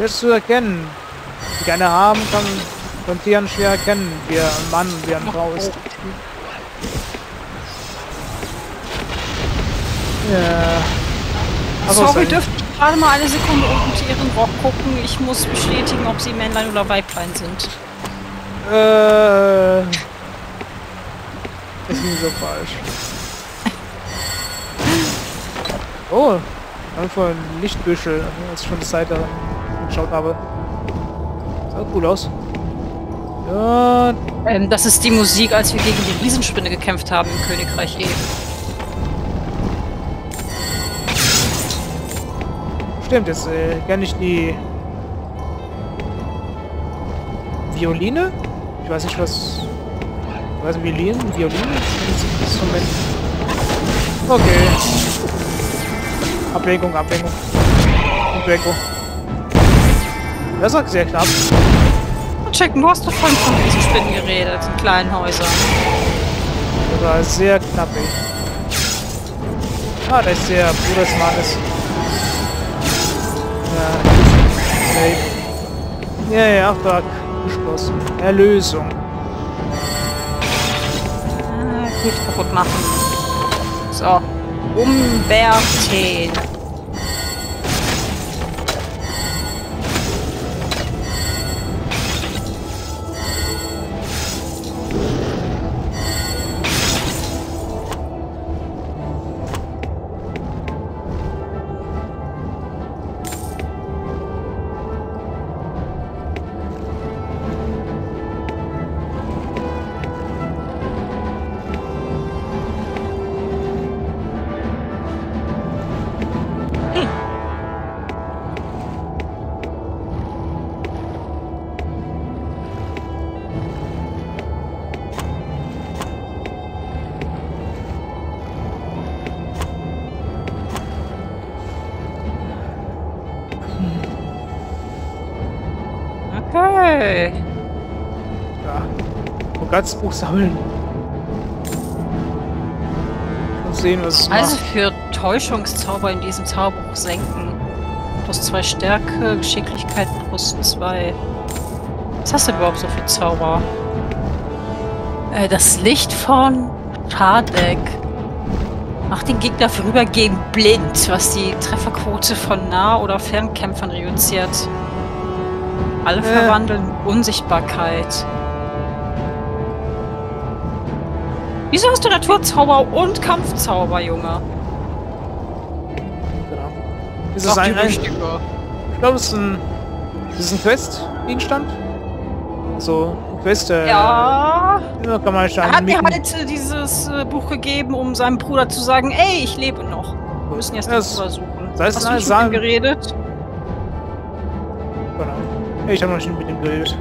Schwer zu erkennen. Die keine haben, kann von Tieren schwer erkennen, wie ein Mann und wie eine Frau ist. Ja. Achso, Sorry, dürfte ich gerade mal eine Sekunde unten ihren Rock gucken. Ich muss bestätigen, ob sie Männlein oder Weiblein sind. Äh. Ist nie so falsch. Oh, einfach ein Lichtbüschel, als ich von der Seite geschaut habe. Sah cool aus. Ja, Ähm, das ist die Musik, als wir gegen die Riesenspinne gekämpft haben im Königreich E. stimmt, jetzt äh, kenne ich die Violine. Ich weiß nicht, was. Was ist Violin? Violine? Instrument. Okay. Ablenkung, Ablenkung. Ablenkung. Das war sehr knapp. Checken, du hast doch vorhin von Riesenspinnen geredet, in kleinen Häusern. Das war sehr knapp, ey. Ah, da ist der Bruder des Mannes. Ja. Ja, ja, Auftrag geschlossen. Erlösung. Ah, Gift kaputt machen. So. Umberten. Und ganz Buch sammeln. Und sehen, was es Also macht. für Täuschungszauber in diesem Zauberbuch senken. Plus zwei Stärke, Geschicklichkeit plus zwei. Was hast du überhaupt so für Zauber? Äh, das Licht von Tadek macht den Gegner vorübergehend blind, was die Trefferquote von Nah- oder Fernkämpfern reduziert. Alle Äh. verwandeln Unsichtbarkeit. Wieso hast du Naturzauber und Kampfzauber, Junge? Genau. Ist das ein, ich glaube, es ist ein, das ist ein Quest-Gegenstand. So, ein Quest, äh, Ja. ja, kann man schon Er hat mir halt äh, dieses äh, Buch gegeben, um seinem Bruder zu sagen, ey, ich lebe noch. Wir müssen jetzt den Das- Bruder suchen. das heißt, Hast du mit ihm geredet? Genau. Ich habe noch nicht mit ihm geredet.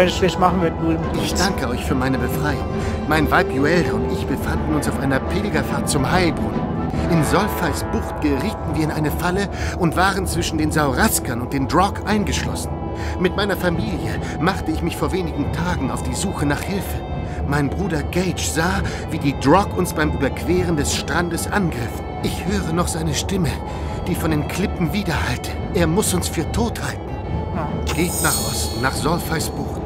Kann ich schlecht machen, wenn du Ich danke euch für meine Befreiung. Mein Weib Juelda und ich befanden uns auf einer Pilgerfahrt zum Heilbrunnen. In Solfeis Bucht gerieten wir in eine Falle und waren zwischen den Sauraskern und den Drog eingeschlossen. Mit meiner Familie machte ich mich vor wenigen Tagen auf die Suche nach Hilfe. Mein Bruder Gage sah, wie die Drog uns beim Überqueren des Strandes angriffen. Ich höre noch seine Stimme, die von den Klippen widerhallte. Er muss uns für tot halten. Geht nach Osten, nach Solfeis Bucht.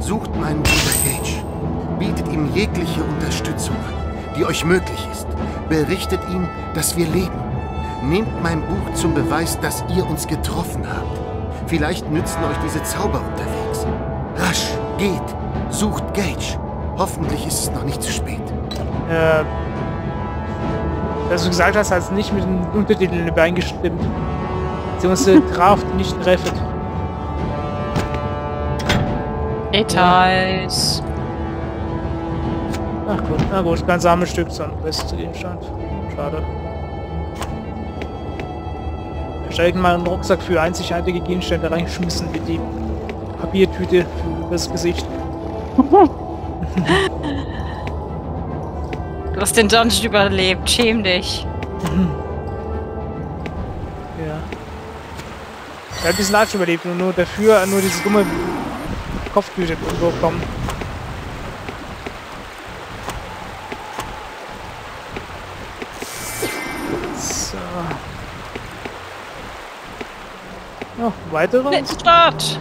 Sucht meinen Bruder Gage. Bietet ihm jegliche Unterstützung an, die euch möglich ist. Berichtet ihm, dass wir leben. Nehmt mein Buch zum Beweis, dass ihr uns getroffen habt. Vielleicht nützen euch diese Zauber unterwegs. Rasch, geht, sucht Gage. Hoffentlich ist es noch nicht zu spät. Äh, dass du gesagt hast, hast nicht mit den Untertiteln übereingestimmt. Beziehungsweise Kraft nicht treffet. Details. Ach gut, na gut, kein Sammelstück, sondern beste Gegenstand. Schade. Ich habe in meinen Rucksack für einzigartige Gegenstände reingeschmissen, wie die Papiertüte für das Gesicht. Du hast den Dungeon überlebt. Schäm dich. Ja. Er hat diesen Arsch überlebt nur dafür nur diese dumme Kopftüte bekommen. So. Ja, weitere? Stadt.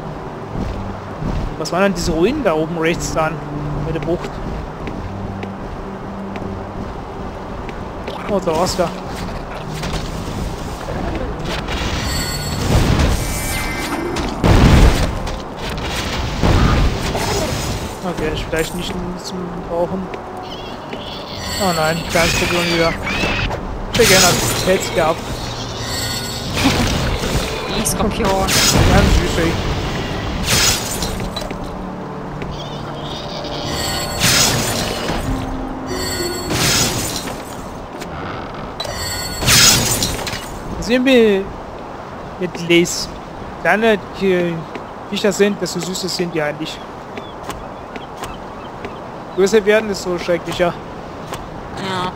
Was waren denn diese Ruinen da oben rechts dann? Bei der Bucht. Oh, der Oscar. Okay, ist vielleicht nicht zum Brauchen. Oh nein, kleines Problem wieder. Ich gerne als Pets gehabt. Die Skorpion. Ganz süß, ey. Sehen wir mit Les. Kleine die Viecher sind, desto süßer sind die eigentlich. Größer werden ist so schrecklicher. Ja.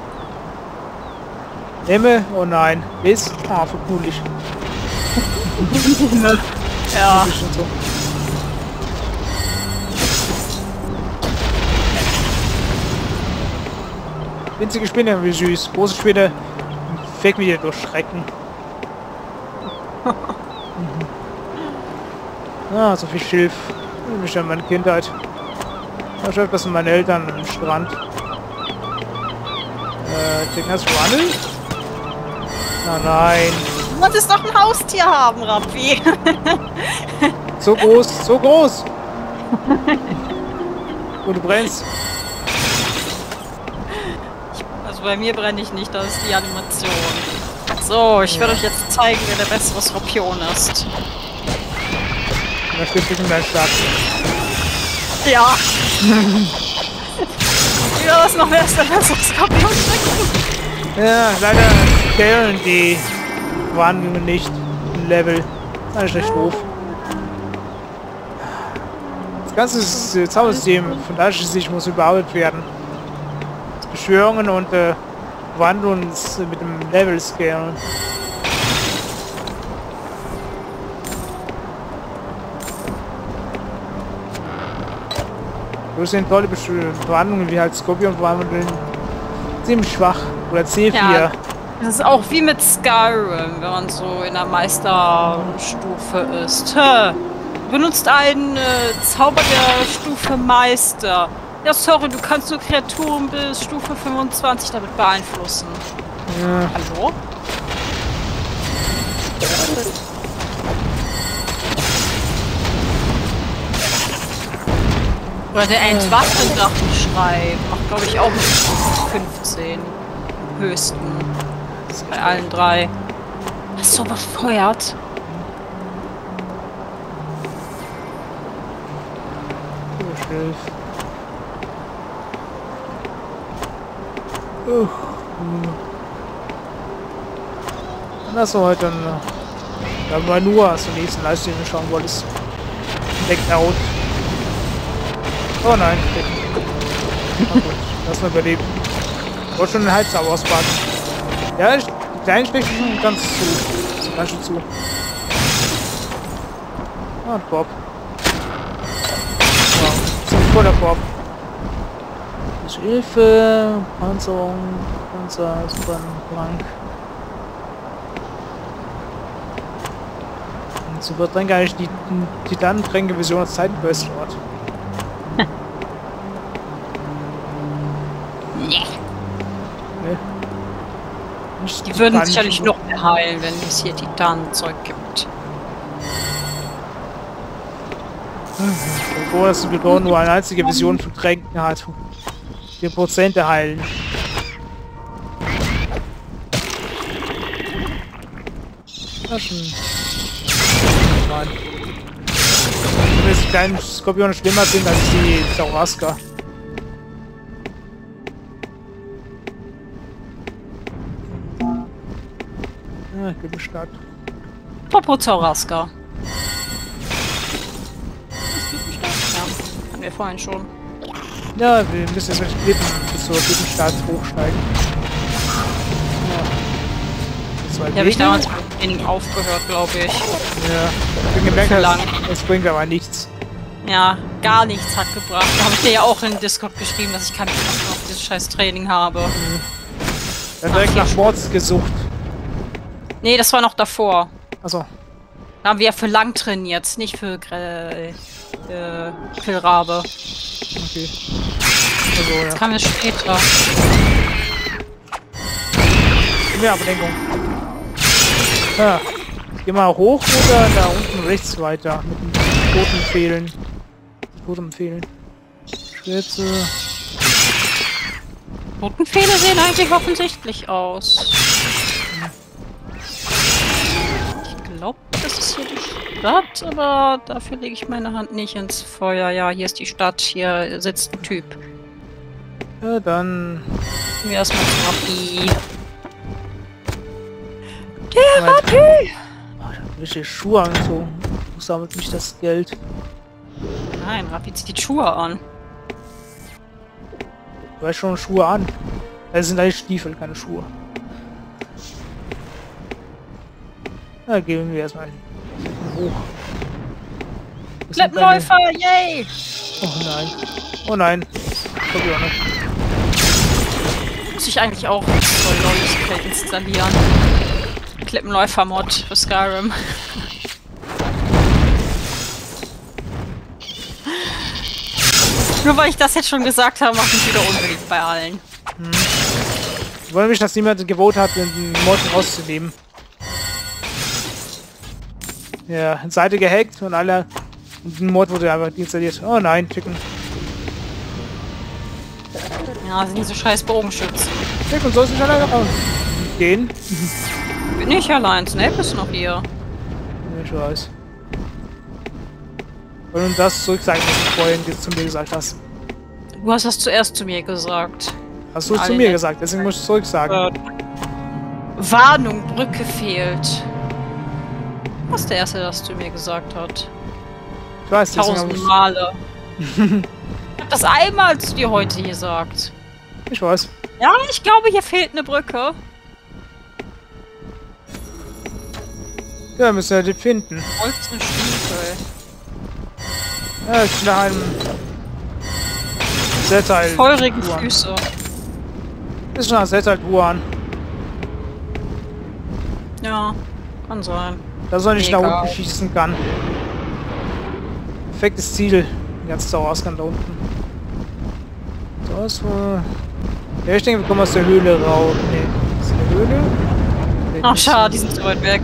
Nehme, oh nein. Les, ah, verknulich. Ja. So. Winzige Spinne, wie süß. Große Spinne, fängt mich hier durch Schrecken. Mhm. ah, so viel Schilf. Mich an meine Kindheit. Da schafft das meine Eltern am Strand. Äh, den hast Runnel? Na nein. Du wolltest doch ein Haustier haben, Rappi. So groß, so groß. Und du brennst. Also bei mir brenne ich nicht, das ist die Animation. So, ich werde euch jetzt zeigen, wer der bessere Skorpion ist. Und da steht zwischen deinen Schlag. Ja. ja, was noch wer ist der bessere Skorpion? Ja, leider scalen die Warnungen nicht im Level. Das ist eigentlich recht doof. Das ganze Zaubersystem von Dashi sich muss überarbeitet werden. Beschwörungen und äh, Wandlungen mit dem Level Das sind tolle Verwandlungen wie halt Skorpion verwandeln. Ziemlich schwach. Oder C4. Ja. Das ist auch wie mit Skyrim, wenn man so in der Meisterstufe ist. Hä? Benutzt einen äh, Zauber der Stufe Meister. Ja, sorry, du kannst nur Kreaturen bis Stufe 25 damit beeinflussen. Ja. Hallo? Oder der Entwaffnendrachenschrei macht, glaube ich, auch mit Stufe 15. Höchsten. Bei allen drei. Hast du befeuert? Schilf. Uh. Dann hast du heute dann. äh, Da war nur, als du den nächsten Livestream schauen wolltest. Deckt out. Oh nein. Na gut, lass mal überleben. Ich wollte schon den Hals aber ausbaden. Ja, ich- die kleinen stechen schon ganz zu. So ganz schön zu. Ah, Bob. Ja, sind voller Bob. Das Hilfe, Panzerung, Panzer, super Blank. Und Super Tränke eigentlich die Titanentränke-Vision als Zeitenquest dort. Nee. Ne? Nicht Die würden sicherlich noch mehr heilen, wenn es hier Titanenzeug gibt. Bevor das Gedor nur eine einzige Vision für Tränken hat. Die Prozente heilen. Ja, schon. Mann. Wenn jetzt die kleinen Skorpione schlimmer sind als die Sauraska. Ja. Ist die nicht da? Ja, hatten wir vorhin schon. Ja, wir müssen jetzt mit Klippen bis zur Klippenstart hochsteigen. Ja. Hier habe ich damals mit dem Training aufgehört, glaube ich. Ja, ich bin gemerkt, lang. das, das bringt aber nichts. Ja, gar nichts hat gebracht. Da habe ich dir ja auch in Discord geschrieben, dass ich keine Lust mehr auf dieses scheiß Training habe. Dann direkt nach Mords gesucht. Nee, das war noch davor. Also, Da haben wir ja für lang trainiert, nicht für Gre äh, Grillrabe. Okay. Also, ja. Das kam jetzt später. Mehr Ablenkung. Ja. Geh mal hoch oder da unten rechts weiter mit dem roten Fehlen. Rotem Fehlen. Schwärze. Notenfehler sehen eigentlich offensichtlich aus. Das ist hier die Stadt, aber dafür lege ich meine Hand nicht ins Feuer. Ja, hier ist die Stadt, hier sitzt ein Typ. Ja, dann. Wir erstmal. Der Rappi! Oh, ich hab richtig Schuhe angezogen. Wo sammelt mich das Geld? Nein, Rappi zieht die Schuhe an. Du hast schon Schuhe an. Das sind eigentlich Stiefel, keine Schuhe. Na, gehen wir erstmal hoch. Sind deine- Klippenläufer, yay! Oh nein. Oh nein. Ich auch nicht. Muss ich eigentlich auch voll Lolligkeit installieren. Klippenläufer-Mod für Skyrim. Nur weil ich das jetzt schon gesagt habe, macht mich wieder unbeliebt bei allen. Ich wollte mich, dass niemand gewohnt hat, den Mod rauszunehmen. Ja, Seite gehackt und alle. Und ein Mod wurde einfach installiert. Oh nein, Chicken. Ja, sind diese scheiß Bogenschützen. Chicken, sollst du nicht alleine raus gehen? Bin ich allein, Snape ist noch hier. Ich weiß. Und das zurück sagen, was du vorhin zu mir gesagt hast. Du hast das zuerst zu mir gesagt. Hast du es zu mir gesagt, deswegen muss ich zurück sagen. Äh, Warnung, Brücke fehlt. Was der Erste, das zu mir gesagt hat? Ich weiß, hab Tausend Male. ich hab das einmal zu dir heute gesagt. ich weiß. Ja, ich glaube, hier fehlt eine Brücke. Ja, müssen wir den finden. Holzene Stiefel. Ja, ich bin nach einem Setteil. Feurige Huan. Füße. Ist schon ein Setteil Huan. Ja, kann sein. Da soll ich Mega. nach unten schießen kann. Perfektes Ziel. Den ganzen Sauerausgang da unten. So ist wohl. Ja, ich denke, wir kommen aus der Höhle raus. Nee. Ist das eine Höhle? Ach, das schade, die sind zu weit weg.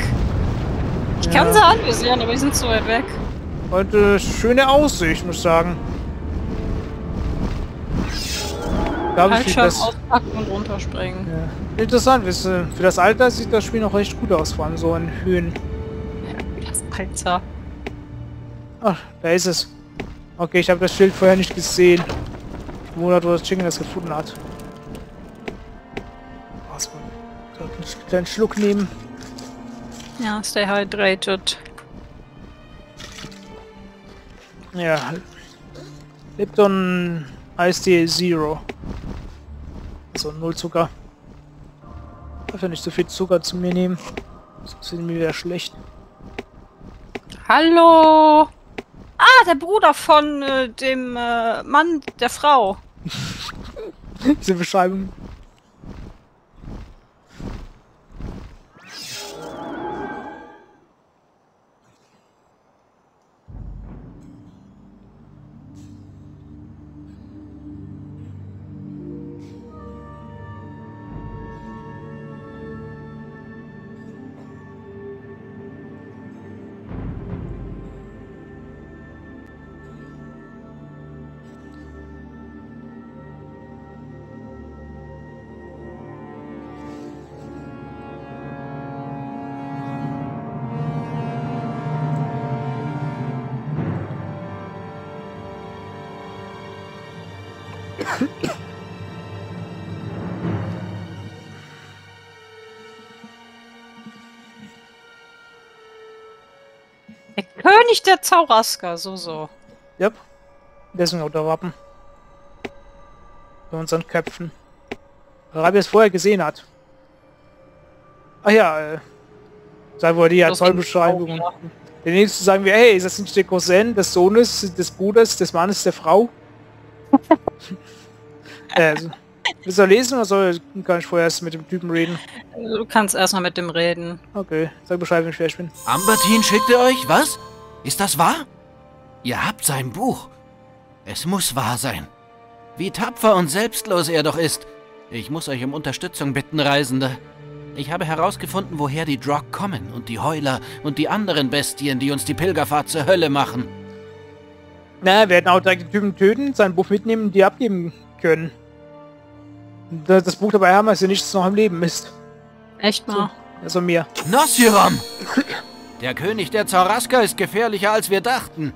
Ich Ja. kann sie anvisieren, aber die sind zu weit weg. Heute schöne Aussicht, muss ich sagen. Glaube ich, das. auspacken und runterspringen. Ja. Interessant, wisst ihr, für das Alter sieht das Spiel noch recht gut aus, vor allem so in Höhen. Alter. Ach, da ist es. Okay, ich habe das Schild vorher nicht gesehen. Ich wundert, wo das Chicken das gefunden hat. Was man. Einen kleinen Schluck nehmen. Ja, stay hydrated. Ja. Lipton Eistee Zero. So, null Zucker. Darf ja nicht so viel Zucker zu mir nehmen. Sonst sind mir wieder schlecht. Hallo! Ah, der Bruder von äh, dem äh, Mann der Frau. Diese Beschreibung. König der Zaurasker, so so. Yep. Deswegen auch der Wappen. Bei unseren Köpfen. Weil Rabi es vorher gesehen hat. Ach ja, äh. Sagen wir die ja Zollbeschreibung. ging auch, Der nächste sagen wir, hey, ist das nicht der Cousin des Sohnes, des Bruders, des Mannes, der Frau? äh, so. Willst du lesen oder soll kann ich vorher erst mit dem Typen reden? Du kannst erstmal mit dem reden. Okay, sag Bescheid, wenn ich fertig bin. Ambertin schickte euch, was? Ist das wahr? Ihr habt sein Buch. Es muss wahr sein. Wie tapfer und selbstlos er doch ist. Ich muss euch um Unterstützung bitten, Reisende. Ich habe herausgefunden, woher die Drog kommen und die Heuler und die anderen Bestien, die uns die Pilgerfahrt zur Hölle machen. Na, wir hätten auch direkt den Typen töten, sein Buch mitnehmen und die abgeben können. Das, Buch dabei haben, als er nichts noch im Leben ist. Echt mal? Also mir. Nosiram! Der König der Zauraska ist gefährlicher, als wir dachten.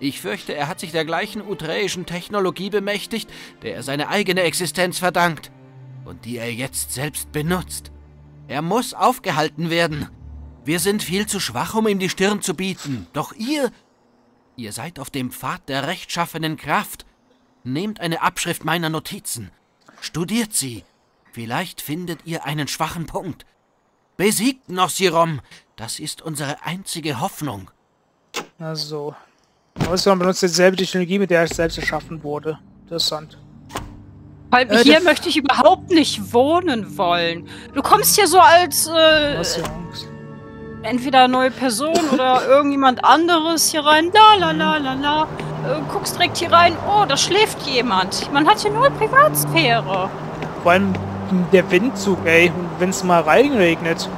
Ich fürchte, er hat sich der gleichen utreischen Technologie bemächtigt, der er seine eigene Existenz verdankt. Und die er jetzt selbst benutzt. Er muss aufgehalten werden. Wir sind viel zu schwach, um ihm die Stirn zu bieten. Doch ihr... Ihr seid auf dem Pfad der rechtschaffenen Kraft. Nehmt eine Abschrift meiner Notizen. Studiert sie. Vielleicht findet ihr einen schwachen Punkt. Besiegt Nossirom. Das ist unsere einzige Hoffnung. Also. Äußerung benutzt dieselbe Technologie, mit der es selbst erschaffen wurde. Interessant. Weil Äh, hier möchte ich überhaupt nicht wohnen wollen. Du kommst hier so als äh, Was Angst. entweder neue Person oder irgendjemand anderes hier rein. La la la la la. Äh, guckst direkt hier rein. Oh, da schläft jemand. Man hat hier nur Privatsphäre. Vor allem der Windzug, ey. Und wenn es mal reinregnet.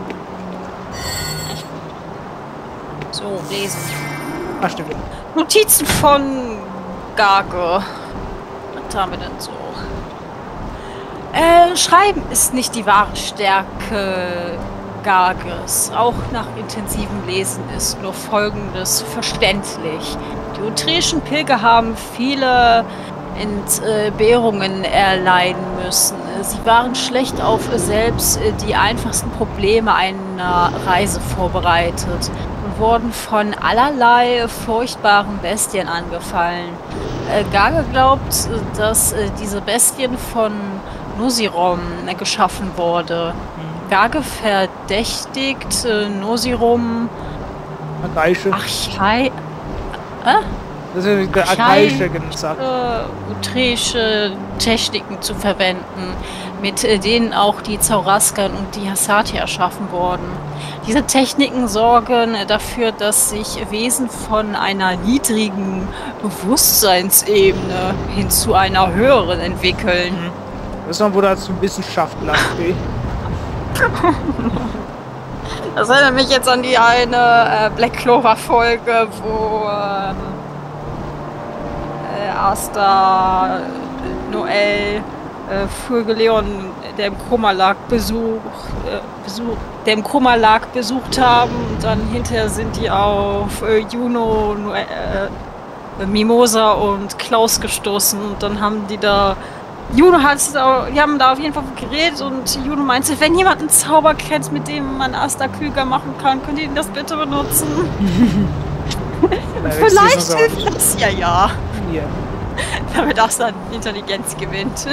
So, lesen. Ach, stimmt. Notizen von Gage. Was haben wir denn so? Äh, Schreiben ist nicht die wahre Stärke Gages. Auch nach intensivem Lesen ist nur Folgendes verständlich. Die utreischen Pilger haben viele Entbehrungen erleiden müssen. Sie waren schlecht auf selbst die einfachsten Probleme einer Reise vorbereitet wurden von allerlei furchtbaren Bestien angefallen. Äh, Gage glaubt, äh, dass äh, diese Bestien von Nosirom äh, geschaffen wurde. Gage verdächtigt äh, Nosirum Archaische. Archai Das ist der Archai- Archaische gesagt. äh, utreische Techniken zu verwenden, mit äh, denen auch die Zauraskan und die Hasati erschaffen wurden. Diese Techniken sorgen äh, dafür, dass sich Wesen von einer niedrigen Bewusstseinsebene hin zu einer höheren entwickeln. Das ist noch, wo da so ein Wissenschaftler. Das erinnert mich jetzt an die eine äh, Black Clover Folge, wo ähm, äh, Asta Noel äh, Furgeleon, der im Koma lag, Besuch, äh, Besuch, der im Koma lag, besucht haben. Und dann hinterher sind die auf äh, Juno, äh, Mimosa und Klaus gestoßen und dann haben die da Juno hat, die haben da auf jeden Fall geredet und Juno meinte, wenn jemand einen Zauber kennt, mit dem man Asta klüger machen kann, könnt ihr ihn das bitte benutzen? Vielleicht hilft das ja ja, Hier. damit Asta Intelligenz gewinnt.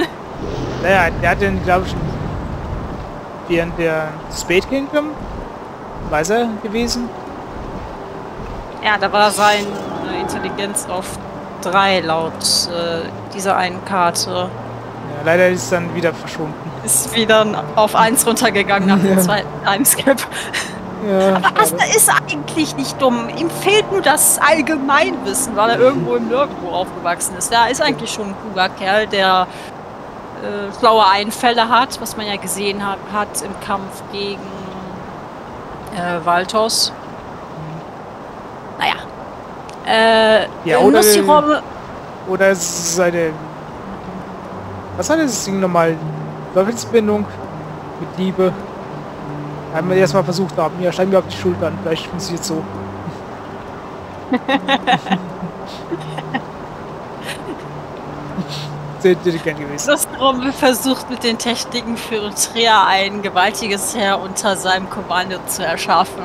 Naja, der hat den, glaube ich, während der Spade Kingdom weiß er gewesen. Ja, da war seine Intelligenz auf drei laut äh, dieser einen Karte. Ja, leider ist dann wieder verschwunden. Ist wieder auf eins runtergegangen nach dem Ja. zweiten Timeskip. Ja, Aber Asta ist eigentlich nicht dumm. Ihm fehlt nur das Allgemeinwissen, weil er irgendwo im Nirgendwo aufgewachsen ist. Er ist eigentlich schon ein kluger Kerl, der äh, schlaue Einfälle hat, was man ja gesehen hat, hat im Kampf gegen äh, Valtos. Naja. Äh, Ja, oder- Oder es ist seine... Was hat das Ding nochmal? Teufelsbindung mit Liebe. Haben wir erstmal versucht haben. Ja, steigen wir auf die Schultern. Vielleicht funktioniert so. Sehr intelligent gewesen. Nussirom versucht mit den Techniken für Utrea ein gewaltiges Heer unter seinem Kommando zu erschaffen.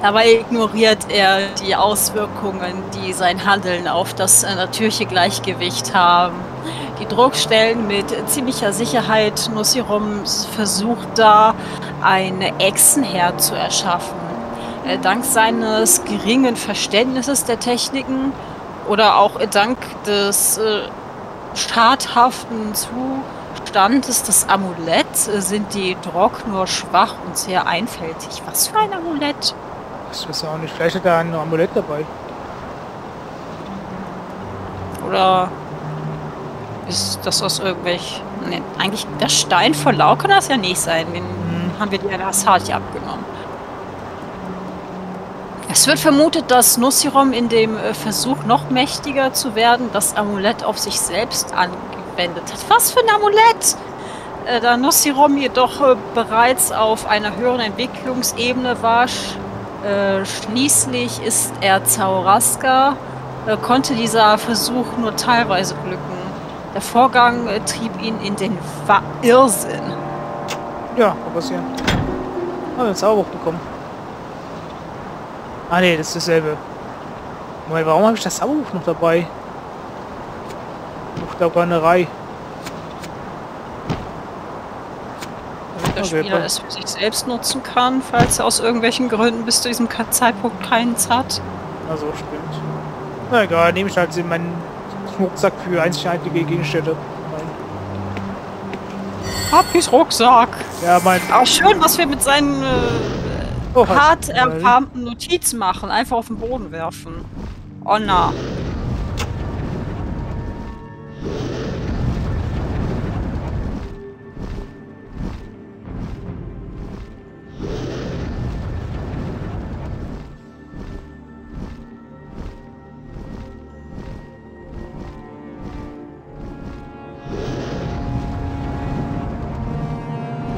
Dabei ignoriert er die Auswirkungen, die sein Handeln auf das äh, natürliche Gleichgewicht haben. Die Druckstellen mit ziemlicher Sicherheit. Nussirum versucht da, ein Echsenheer zu erschaffen. Äh, Dank seines geringen Verständnisses der Techniken oder auch dank des äh, schadhaften Standes das Amulett äh, sind die Drog nur schwach und sehr einfältig. Was für ein Amulett? Ich weiß auch nicht. Vielleicht hat er ein Amulett dabei. Oder ist das aus irgendwelch... Nee, eigentlich der Stein von Lau kann das ja nicht sein. Den haben wir die Asati abgenommen. Es wird vermutet, dass Nussirom in dem äh, Versuch, noch mächtiger zu werden, das Amulett auf sich selbst angewendet hat. Was für ein Amulett! Äh, da Nussirom jedoch äh, bereits auf einer höheren Entwicklungsebene war, sch schließlich ist er Zauraska, konnte dieser Versuch nur teilweise glücken. Der Vorgang trieb ihn in den Irrsinn. Ja, passieren. Haben wir einen Zauberbuch bekommen. Ah ne, das ist dasselbe. Moment, warum habe ich das Zauberbuch noch dabei? Buch der Brennerei. Damit der Spieler es für sich selbst nutzen kann, falls er aus irgendwelchen Gründen bis zu diesem Zeitpunkt keins hat. Also stimmt. Na egal, nehme ich halt in meinen Rucksack für einzigartige Gegenstände. Papis Rucksack. Ja, mein... Aber schön, was wir mit seinen äh, Oh, hart erfarmten Notizen machen. Einfach auf den Boden werfen. Oh na.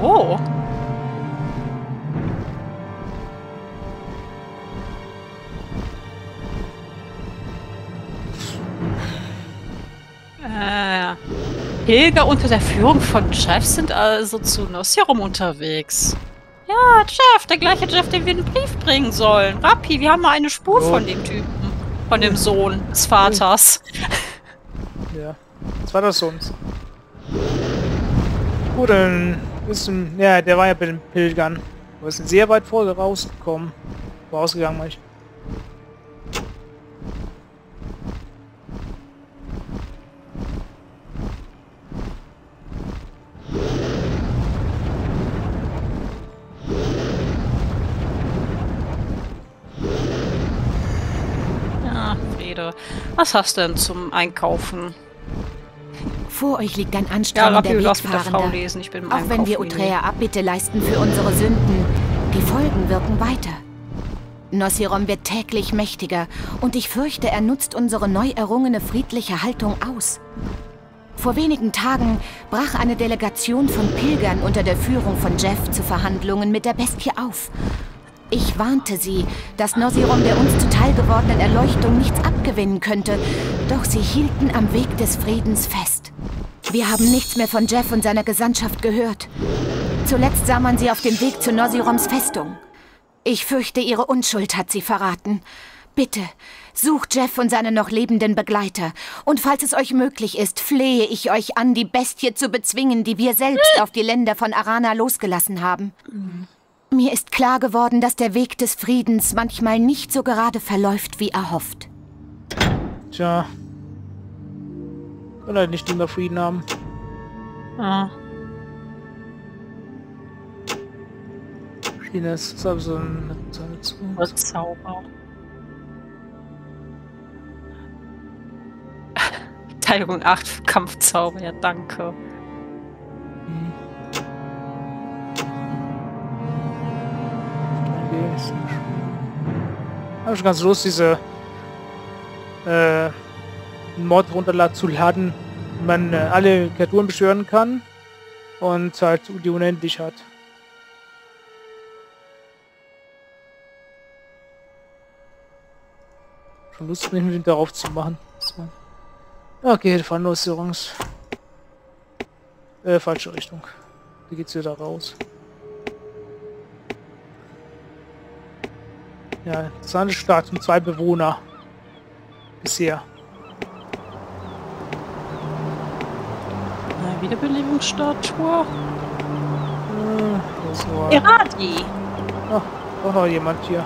Oh. Pilger unter der Führung von Jeff sind also zu Nossirum unterwegs. Ja, Jeff, der gleiche Jeff, den wir den Brief bringen sollen. Rappi, wir haben mal eine Spur So. von dem Typen. Von dem Sohn des Vaters. Ja. Was war das sonst? Gut, dann ist ein, ja, der war ja bei den Pilgern. Wir sind sehr weit vor rausgekommen. Vorausgegangen, meine ich. Ja, Friede. Was hast du denn zum Einkaufen? Vor euch liegt ein Ja, anstrengender Rappi, du Weg, darfst mit der Frau Fahrender. lesen. Ich bin Auch wenn wir. Utrea Abbitte leisten für unsere Sünden, die Folgen wirken weiter. Nossirom wird täglich mächtiger und ich fürchte, er nutzt unsere neu errungene friedliche Haltung aus. Vor wenigen Tagen brach eine Delegation von Pilgern unter der Führung von Jeff zu Verhandlungen mit der Bestie auf. Ich warnte sie, dass Nossirom der uns zuteil gewordenen Erleuchtung nichts abgewinnen könnte, doch sie hielten am Weg des Friedens fest. Wir haben nichts mehr von Jeff und seiner Gesandtschaft gehört. Zuletzt sah man sie auf dem Weg zu Nossiroms Festung. Ich fürchte, ihre Unschuld hat sie verraten. Bitte, sucht Jeff und seine noch lebenden Begleiter. Und falls es euch möglich ist, flehe ich euch an, die Bestie zu bezwingen, die wir selbst auf die Länder von Arana losgelassen haben. Mir ist klar geworden, dass der Weg des Friedens manchmal nicht so gerade verläuft, wie erhofft. Tja. Kann halt nicht immer Frieden haben. Ah. Ines, ist so eine, so. Was Zauber. Verteidigung 8 für Kampfzauber, ja danke. Habe schon ganz Lust, diese äh, Mod runterladen zu laden, wo man äh, alle Kreaturen beschwören kann und halt die unendlich hat. Schon Lust, mich mit darauf zu machen. So. Okay, Vernussierungs. Äh, falsche Richtung. Wie geht's wieder raus? Ja, interessante Stadt und zwei Bewohner. Bisher. Eine Wiederbelebungsstatue. Äh! Ach, auch noch jemand hier.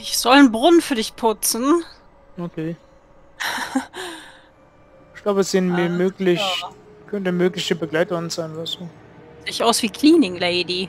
Ich soll einen Brunnen für dich putzen. Okay. Ich glaube, es sind mir möglich. Könnte mögliche Begleiterin sein oder so. Sieht aus wie Cleaning Lady.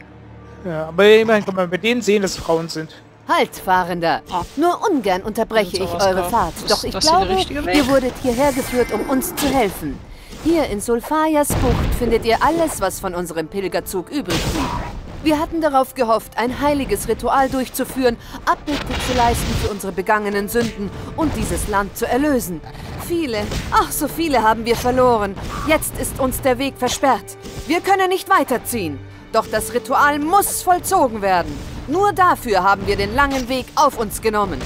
Ja, aber immerhin kann man bei denen sehen, dass es Frauen sind. Halt, Fahrender. Ah. Nur ungern unterbreche ich eure da. Fahrt. Doch ich glaube, ihr wurdet hierher geführt, um uns zu helfen. Hier in Sulfayas Bucht findet ihr alles, was von unserem Pilgerzug übrig blieb. Wir hatten darauf gehofft, ein heiliges Ritual durchzuführen, Abbitte zu leisten für unsere begangenen Sünden und dieses Land zu erlösen. Viele, ach so viele haben wir verloren. Jetzt ist uns der Weg versperrt. Wir können nicht weiterziehen. Doch das Ritual muss vollzogen werden. Nur dafür haben wir den langen Weg auf uns genommen.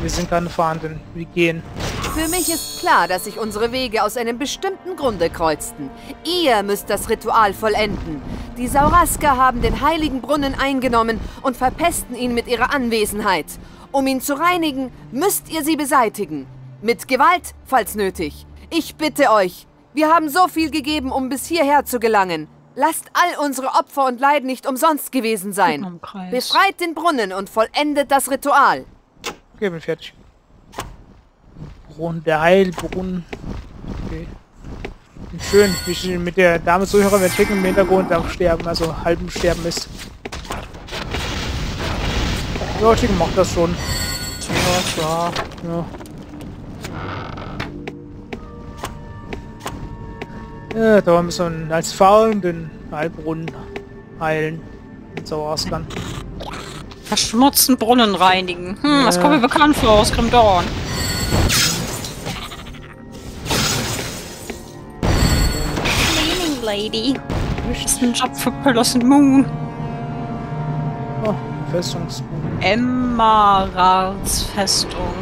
Wir sind keine Fahrenden. Wir gehen. Für mich ist klar, dass sich unsere Wege aus einem bestimmten Grunde kreuzten. Ihr müsst das Ritual vollenden. Die Saurasker haben den heiligen Brunnen eingenommen und verpesten ihn mit ihrer Anwesenheit. Um ihn zu reinigen, müsst ihr sie beseitigen. Mit Gewalt, falls nötig. Ich bitte euch. Wir haben so viel gegeben, um bis hierher zu gelangen. Lasst all unsere Opfer und Leiden nicht umsonst gewesen sein. Befreit den Brunnen und vollendet das Ritual. Okay, bin fertig. Brunnen, der Heilbrunnen. Okay. Und Schön, wie ich mit der Dame so höre, wenn Chicken im Hintergrund am Sterben, also halbem Sterben ist. Ja, Chicken macht das schon. Ja, klar. Ja. Ja, da müssen wir als Fahren den Heilbrunnen heilen. Mit Saueraskern. Verschmutzten Brunnen reinigen. Hm, das Ja. kommt mir bekannt vor aus Grimdorn. Lady. Das ist ein Job für Pillars and Moon. Oh, Festungsbrunnen. Emmarats Festung.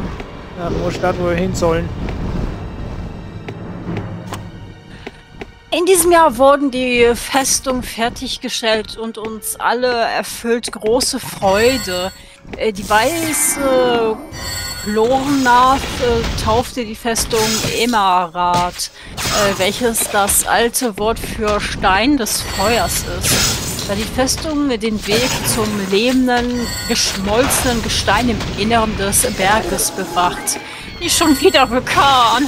Ja, wo statt, wo wir hin sollen. In diesem Jahr wurden die Festung fertiggestellt und uns alle erfüllt große Freude. Äh, Die weiße Chlornath äh, taufte die Festung Emarat, äh, welches das alte Wort für Stein des Feuers ist. Da die Festung den Weg zum lebenden, geschmolzenen Gestein im Inneren des Berges bewacht. Nicht schon wieder Vulkan,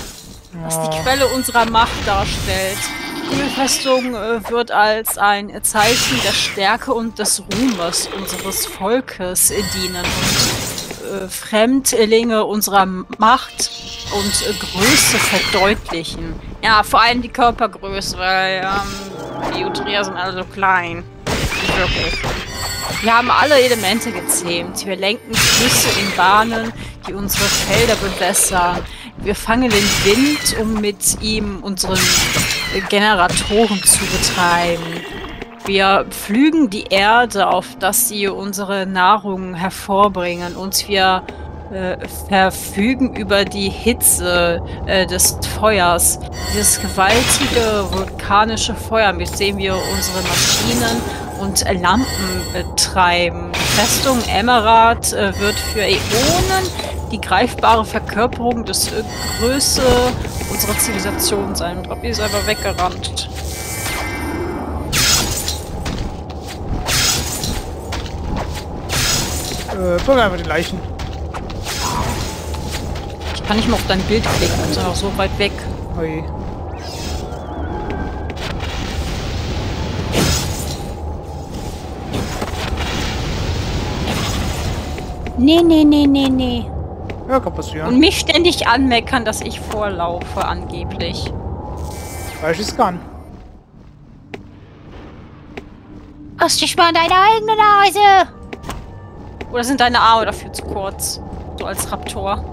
was die Quelle unserer Macht darstellt. Die Festung äh, wird als ein Zeichen der Stärke und des Ruhmes unseres Volkes dienen und äh, Fremdlinge unserer Macht und äh, Größe verdeutlichen. Ja, vor allem die Körpergröße, weil ähm, die Utria sind alle so klein. Wirklich. Wir haben alle Elemente gezähmt. Wir lenken Flüsse in Bahnen, die unsere Felder bewässern. Wir fangen den Wind, um mit ihm unseren äh, Generatoren zu betreiben. Wir pflügen die Erde, auf dass sie unsere Nahrung hervorbringen und wir äh, verfügen über die Hitze äh, des Feuers. Dieses gewaltige vulkanische Feuer, mit dem wir unsere Maschinen und Lampen betreiben. Festung Emerald äh, wird für Äonen die greifbare Verkörperung des Größe unserer Zivilisation sein. Robby ist einfach weggerannt. Äh, folgen einfach die Leichen. Ich kann nicht mal auf dein Bild klicken, ist einfach so weit weg. Ui. Nee, nee, nee, nee, nee. Ja, kann passieren. Und mich ständig anmeckern, dass ich vorlaufe, angeblich. Weil ich es kann. Lass dich mal an deine eigene Nase! Oder sind deine Arme dafür zu kurz? So als Raptor.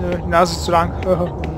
Nö, die Nase ist zu lang.